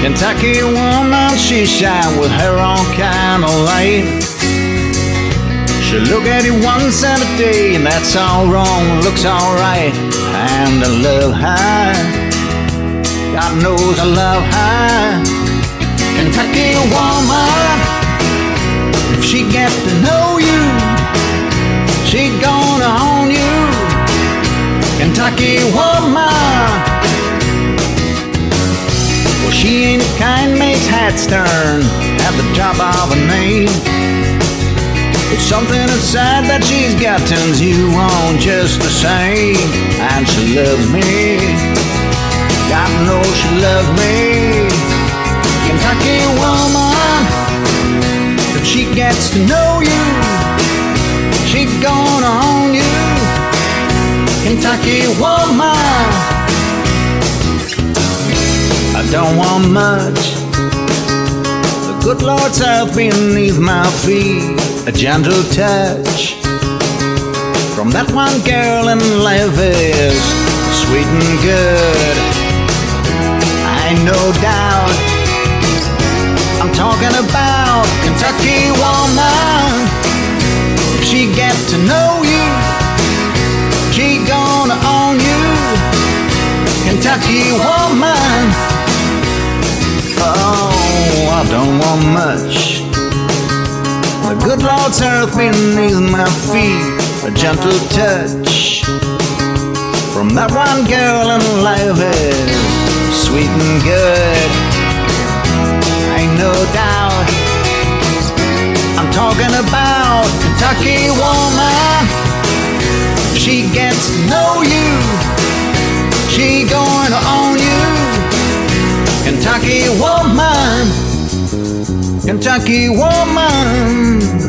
Kentucky woman, she shine with her own kind of light. She look at you once in a day, and that's all wrong, looks alright. And I love her. God knows I love her. Kentucky woman, if she get to know you, she gonna own you. Kentucky woman. Turn at the drop of a name. It's something inside that she's got turns you on just the same. And she loves me. God knows she loves me. Kentucky woman. If she gets to know you, she gonna own you. Kentucky woman. I don't want much. Good Lord's earth beneath my feet, a gentle touch from that one girl in life is sweet and good. I no doubt. I'm talking about Kentucky woman. If she get to know you, she gonna own you. Kentucky woman. Don't want much. The good Lord's earth beneath my feet, a gentle touch from that one girl in life is sweet and good. Ain't no doubt. I'm talking about Kentucky woman. She gets to know you, she going to own you. Kentucky woman, Kentucky woman.